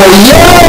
yeah!